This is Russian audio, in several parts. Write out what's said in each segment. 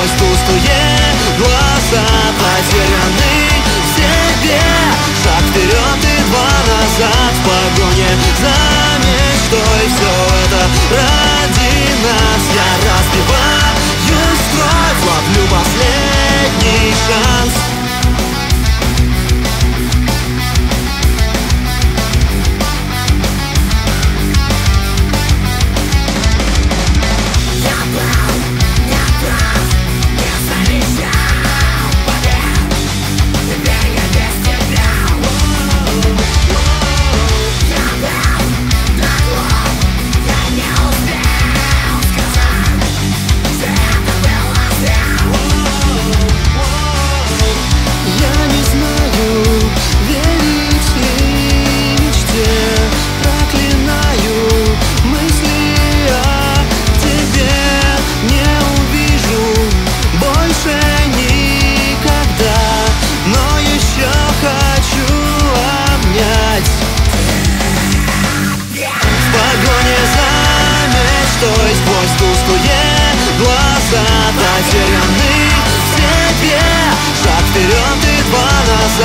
сквозь пустые глаза Потерянный в себе. Шаг вперед и два назад В погоне за мечтой. Все это ради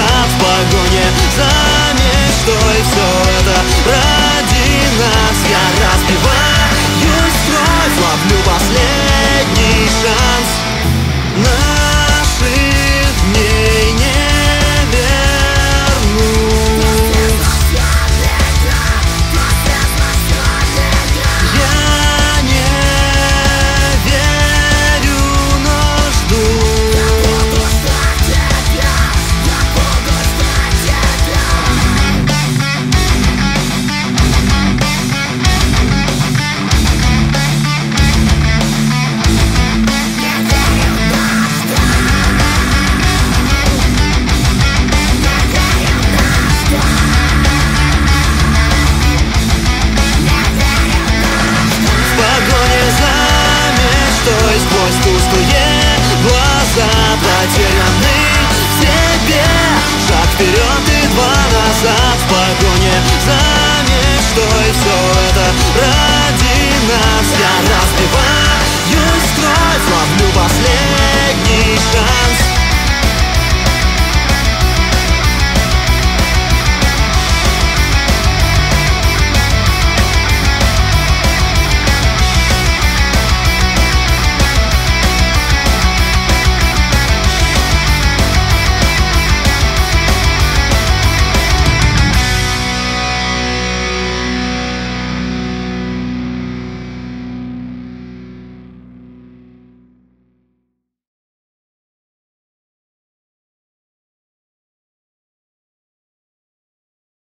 в погоне за мечтой Все пустые глаза Потерянный в себе Шаг вперед и два назад В погоне. За мечтой Все это ради нас. Я разбиваюсь